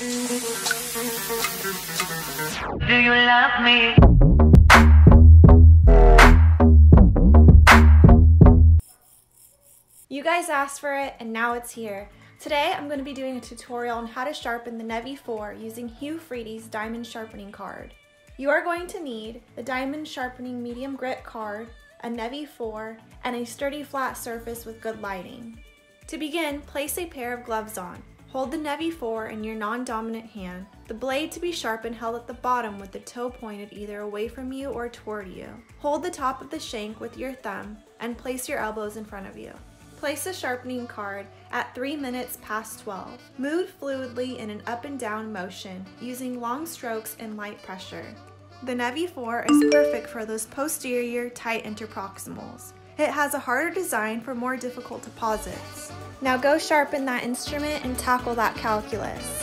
Do you love me? You guys asked for it and now it's here. Today I'm going to be doing a tutorial on how to sharpen the Nevi 4 using Hu-Friedy's diamond sharpening card. You are going to need the diamond sharpening medium grit card, a Nevi 4, and a sturdy flat surface with good lighting. To begin, place a pair of gloves on. Hold the Nevi 4 in your non-dominant hand, the blade to be sharpened held at the bottom with the toe pointed either away from you or toward you. Hold the top of the shank with your thumb and place your elbows in front of you. Place the sharpening card at 3 minutes past 12. Move fluidly in an up and down motion using long strokes and light pressure. The Nevi 4 is perfect for those posterior tight interproximals. It has a harder design for more difficult deposits. Now go sharpen that instrument and tackle that calculus.